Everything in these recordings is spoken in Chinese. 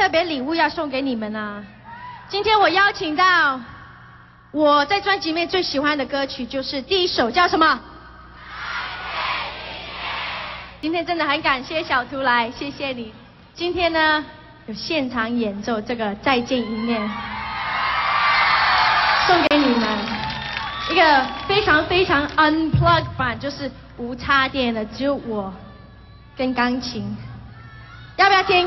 特别礼物要送给你们啊！今天我邀请到我在专辑里面最喜欢的歌曲，就是第一首叫什么？今天真的很感谢小图来，谢谢你。今天呢有现场演奏这个《再见一面》，送给你们一个非常非常 unplugged 版，就是无插电的，只有我跟钢琴。要不要听？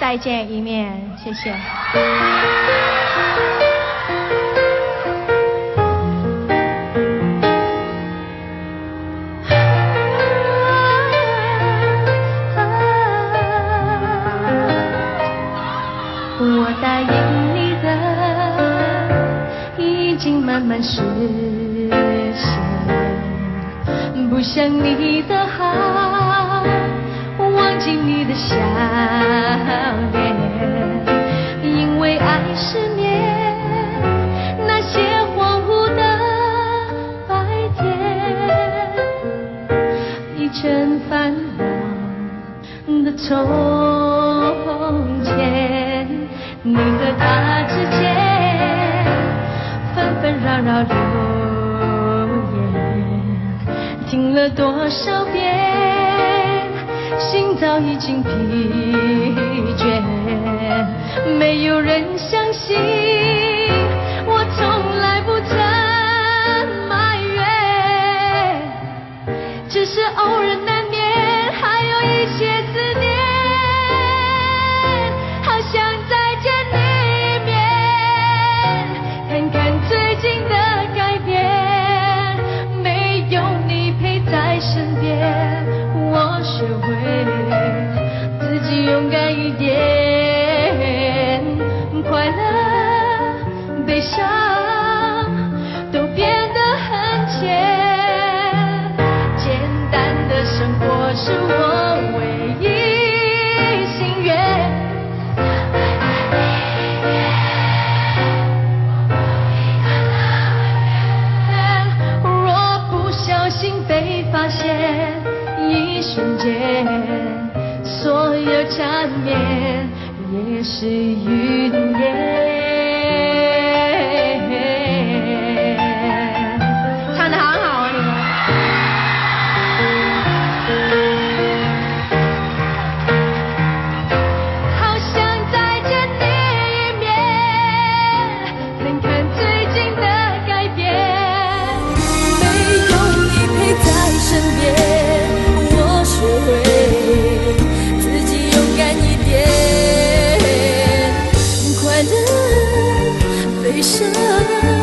再见一面，谢谢。我答应你的，已经慢慢实现。不想你的好，你的笑脸，因为爱失眠，那些恍惚的白天，一阵烦恼的从前，你和他之间纷纷扰扰流言，听了多少遍，早已经疲倦，没有人相信，我从来不曾埋怨，只是偶尔难免，还有一些思念，好想再见你一面，看看最近的改变，没有你陪在身边，我学会勇敢一点，快乐、悲伤都变得很浅，简单的生活是我缠绵也是云烟。悲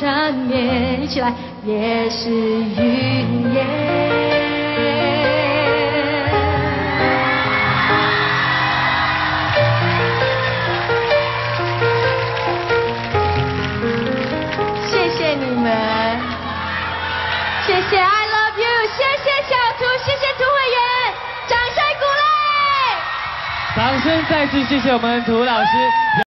缠绵，一起来也是云烟。谢谢你们，谢谢 I love you，谢谢小图，谢谢涂慧源，掌声鼓励。掌声再次谢谢我们涂老师。